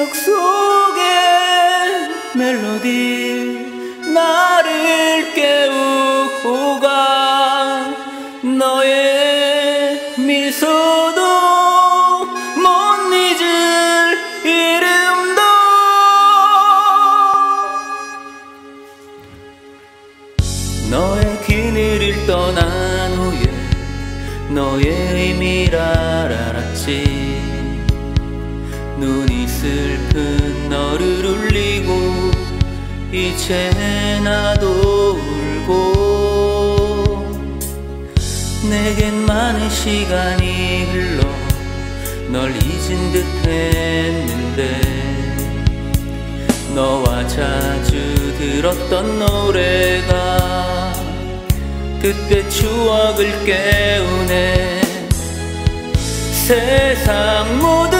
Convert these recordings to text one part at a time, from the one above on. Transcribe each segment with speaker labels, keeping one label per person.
Speaker 1: 기억 속의 멜로디 나를 깨우고 가 너의 미소도 못 잊을 이름도. 너의 그늘을 떠난 후에 너의 의미를 알았지 눈이 슬픈 너를 울리고 이제 나도 울고 내겐 많은 시간이 흘러 널 잊은 듯 했는데 너와 자주 들었던 노래가 그때 추억을 깨우네. 세상 모든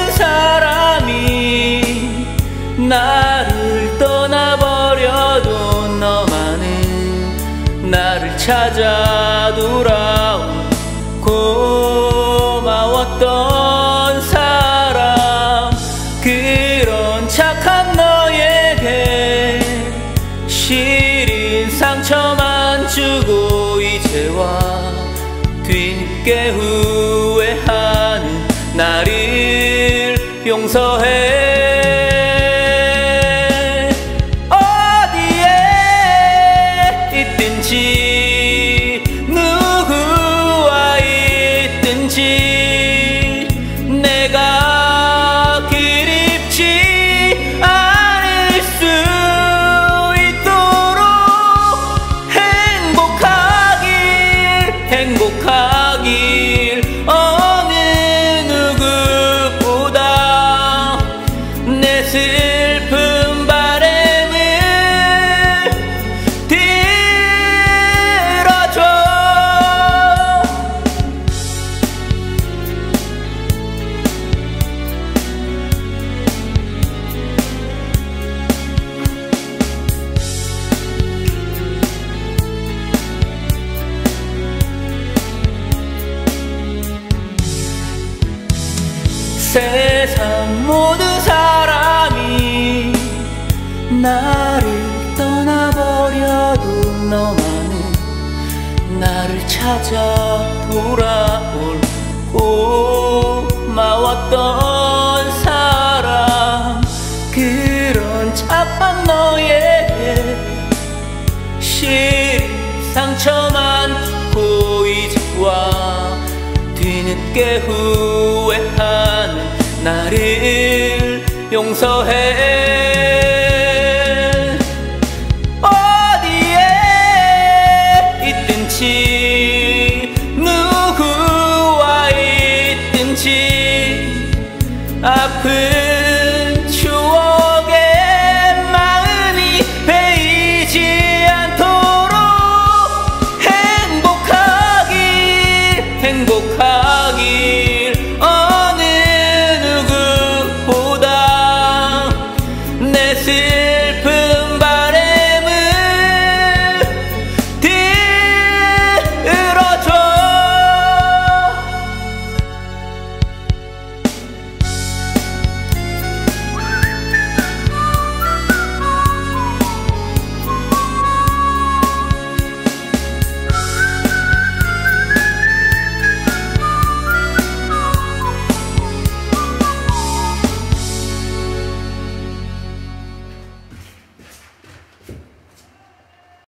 Speaker 1: 나를 떠나버려도 너만은 나를 찾아 돌아온 고마웠던 사람. 그런 착한 너에게 시린 상처만 주고 이제와 뒤늦게 후회하는 나를 용서해 있든지 누구와 있든지 내가 그립지 않을 수 있도록 행복하길 행복하길 어느 누구보다 내 슬 세상 모든 사람이 나를 떠나버려도 너만은 나를 찾아 돌아올 고마웠던 사람. 그런 착한 너에게 시린 상처만 주고 이제 와 늦게 후회한 나를 용서해. 어디에 있든지 행복한